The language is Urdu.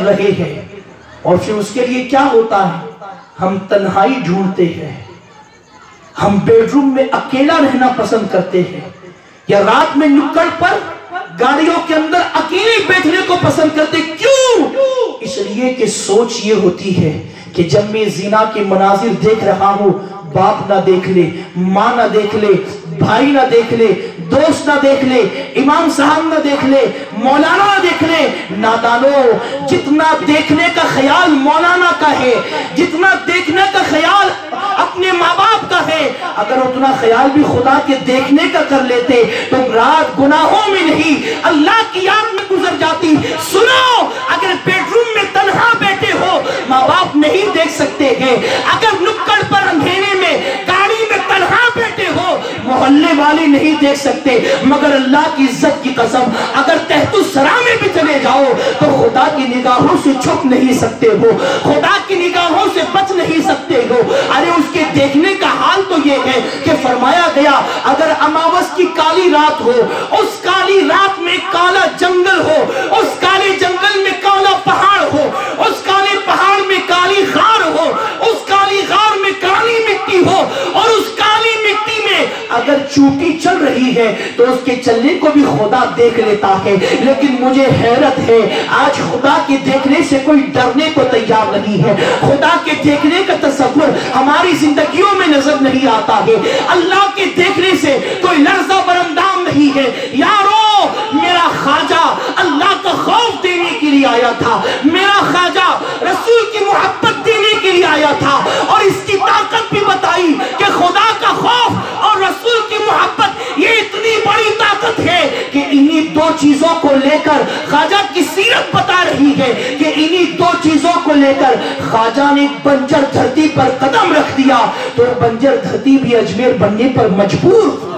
کر رہے ہیں۔ اور پھر اس کے لیے کیا ہوتا ہے؟ ہم تنہائی ڈھونڈتے ہیں۔ ہم بیڈ روم میں اکیلا رہنا پسند کرتے ہیں۔ یا رات میں نکڑ پر گاڑیوں کے اندر اکیلے بیٹھنے کو پسند کرتے کیوں؟ اس لیے کہ سوچ یہ ہوتی ہے کہ جب میں زنا کے مناظر دیکھ رہا ہوں، باپ نہ دیکھ لے، ماں نہ دیکھ لے، بھائی نہ دیکھ لے دوست نہ دیکھ لے، امام صاحب نہ دیکھ لے، مولانا نہ دیکھ لے، نادانو، جتنا دیکھنے کا خیال مولانا کا ہے، جتنا دیکھنے کا خیال اپنے ماں باپ کا ہے، اگر اتنا خیال بھی خدا کے دیکھنے کا کر لیتے، تو رات گناہوں میں نہیں، اللہ کی یاد میں گزر جاتی۔ سنو، اگر بیڈ روم میں والے نہیں دیکھ سکتے، مگر اللہ کی عزت کی قسم، اگر تحت السرا میں بھی چلے جاؤ تو خدا کی نگاہوں سے چھپ نہیں سکتے ہو، خدا کی نگاہوں سے بچ نہیں سکتے ہو۔ ارے، اس کے دیکھنے کا حال تو یہ ہے کہ فرمایا گیا، اگر اماوس کی کالی رات ہو، اس کالی رات میں کالا جنگ ہو اس کالے جنگل میں کالا پہاڑ ہو اس کالے پہاڑ میں کالی غار ہو اس کالی غار میں کالی مٹی ہو اور اس کالی مٹی میں اگر چوٹی چل رہی ہے تو اس کے چلنے کو بھی خدا دیکھ لیتا ہے۔ لیکن مجھے حیرت ہے، آج خدا کے دیکھنے سے کوئی ڈرنے کو تیار نہیں ہے۔ خدا کے دیکھنے کا تصور ہماری زندگیوں میں نظر نہیں آتا ہے۔ اللہ کے دیکھنے سے کوئی لرزہ برندام نہیں ہے۔ یارو، میرا خواجہ اللہ کا خوف دینے کے لیے آیا تھا۔ میرا خواجہ رسول کی محبت دینے کے لیے آیا تھا۔ اور اس کی طاقت بھی بتائی کہ خدا کا خوف چیزوں کو لے کر خواجہ کی سیرت بتا رہی ہے کہ انہی دو چیزوں کو لے کر خواجہ نے بنجر دھرتی پر قدم رکھ دیا تو بنجر دھرتی بھی اجمیر بننے پر مجبور